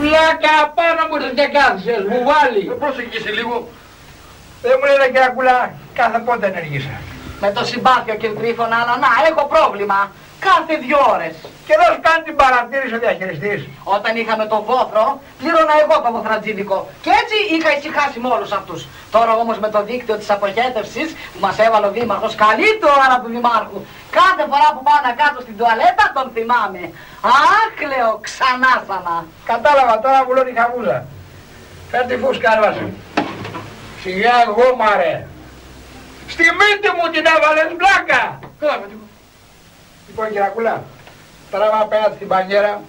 Πλάκα πάνω μου ήρθες και κάθισες, μου βάλει. Πρόσεχε σε λίγο. Δεν μου λένε κύριε Κούλα, κάθε πότε ενεργήσα. Με το συμπάθειο κύριε Τρίφωνα, αλλά να, έχω πρόβλημα. Κάθε δυο ώρες. Και δεν σου κάνει την παρατήρηση ο διαχειριστής. Όταν είχαμε το βόθρο, πλήρωνα εγώ το βοθρατζίδικο. Και έτσι είχα ησυχάσει με όλους αυτούς. Τώρα όμως με το δίκτυο της αποχέτευσης που μας έβαλε ο Δήμαρχος, καλύτερο ώρα του Δημάρχου. Κάθε φορά που πάω να κάτω στην τουαλέτα τον θυμάμαι. Αχ, λέω, ξανά ξανά. Κατάλαβα τώρα που λέω τη χαβούζα. Φέρ τη φούσκα, άρβασε. Σιγά εγώ μαρέ. Στη μύτη μου την έβαλες μπλάκα. Καλά, με τίποτα. Λοιπόν κυρακούλα, τράβα απέναντι στην πανιέρα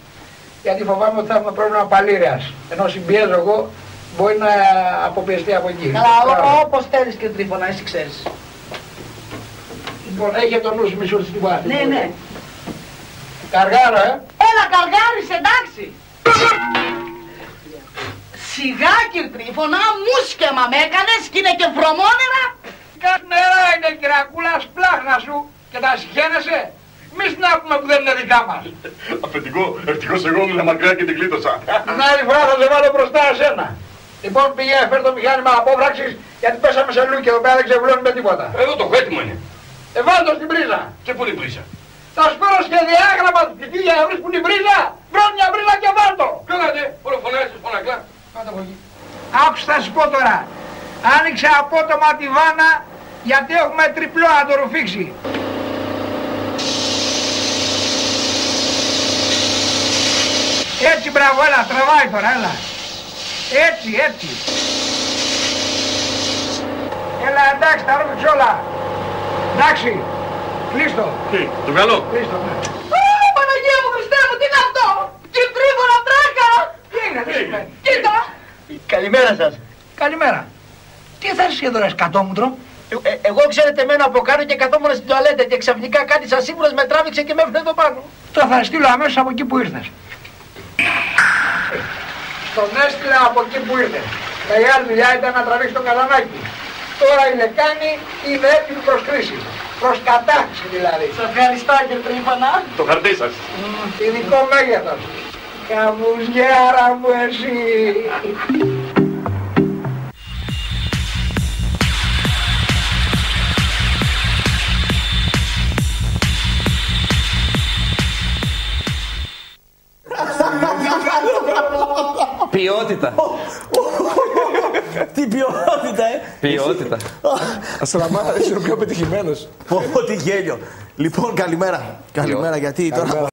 γιατί φοβάμαι ότι θα έχουμε πρόβλημα παλήρεας. Ενώ συμπιέζω εγώ μπορεί να αποπιεστεί από εκεί. Καλά, Τράβα. ό- όπως θέλεις κύριε Τρίφωνα, εσύ ξέρεις. Λοιπόν, έχει το νου σου μισού στην βάση. Ναι, ναι. Καργάρο, ε. Έλα καργάρις, εντάξει. Σιγά κύριε Τρίφωνα, μουσκεμα με έκανες και είναι και βρωμόνερα. Κάτι νερά είναι κυρακούλα, σπλάχνα σου και τα συχαίνεσαι. Μη σνάπουμε που δεν είναι δικά μας. Αφεντικό, ευτυχώς εγώ ήμουν μακριά και την κλείτωσα. Την άλλη φορά θα σε βάλω μπροστά εσένα. Λοιπόν, πήγαινε φέρ το μηχάνημα απόβραξης γιατί πέσαμε σε λούκι εδώ πέρα δεν ξεβουλώνουμε τίποτα. Εδώ το έχω έτοιμο είναι. Ε, βάλ' το στην πρίζα. Και πού την πρίσα. Θα σου φέρω σχεδιάγραμμα του σπιτιού για να βρεις που είναι η πρίζα. Βρω μια πρίζα και βάλ' το. Κάνατε, όλο φωνάζεις φωνακλά. Πάτε από εκεί. Άκουσα θα σου πω τώρα. Άνοιξε απότομα τη βάνα γιατί έχουμε τριπλό να το ρουφήξει. Έτσι μπράβο, έλα, τραβάει τώρα, έλα. Έτσι, έτσι. Έλα, εντάξει, τα ρούφηξε όλα. Εντάξει, κλείστο, Τι, το καλό; κλείστο. ναι. Ω, Παναγία μου, Χριστέ μου, τι είναι αυτό; Κύριε Τρίφωνα, τράκα. Τι είναι, τι σημαίνει. Κοίτα. Καλημέρα σας. Καλημέρα. Τι θα είσαι εδώ, ρε σκατόμουτρο; Ε, ε, εγώ ξέρετε μένω από κάτω και καθόμουν στην τουαλέτα και ξαφνικά κάτι σαν σίγουρος με τράβηξε και με έφερε εδώ πάνω. Τώρα θα στείλω αμέσως από εκεί που ήρθες. Τον έστειλα από εκεί που ήρθες. Μεγάλη δουλειά ήταν να τραβήξει τον καλαμάκι. Τώρα η λεκάνη είναι έτοιμη προς κρίση. Προς κατάκτηση δηλαδή. Σε ευχαριστώ κύριε Τρίφωνα. Το χαρτί σας. Ειδικό μέγεθος. Καμουζιάρα μου εσύ. Ποιότητα. Τι ποιότητα, ε! Ποιότητα. Αστραμάτα, είσαι ο πιο πετυχημένος. Πω, πω, τι γέλιο. Λοιπόν, καλημέρα. Καλημέρα, γιατί τώρα.